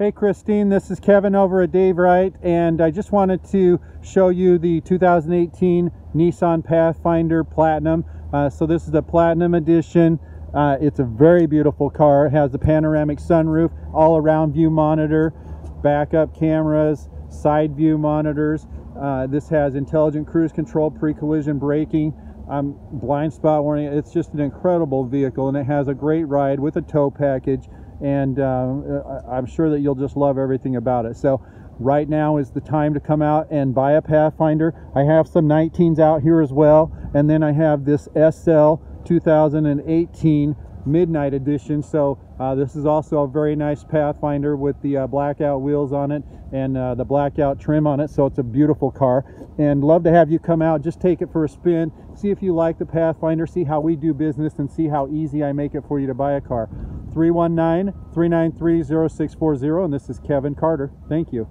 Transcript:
Hey Christine, this is Kevin over at Dave Wright and I just wanted to show you the 2018 Nissan Pathfinder Platinum. Uh, so this is the Platinum Edition. Uh, it's a very beautiful car. It has the panoramic sunroof, all around view monitor, backup cameras, side view monitors. Uh, this has intelligent cruise control, pre-collision braking, um, blind spot warning. It's just an incredible vehicle and it has a great ride with a tow package and uh, I'm sure that you'll just love everything about it. So right now is the time to come out and buy a Pathfinder. I have some 19s out here as well, and then I have this SL 2018 Midnight Edition. So uh, this is also a very nice Pathfinder with the uh, blackout wheels on it and uh, the blackout trim on it. So it's a beautiful car and love to have you come out. Just take it for a spin. See if you like the Pathfinder. See how we do business and see how easy I make it for you to buy a car. 319 393 0640. And this is Kevin Carter. Thank you.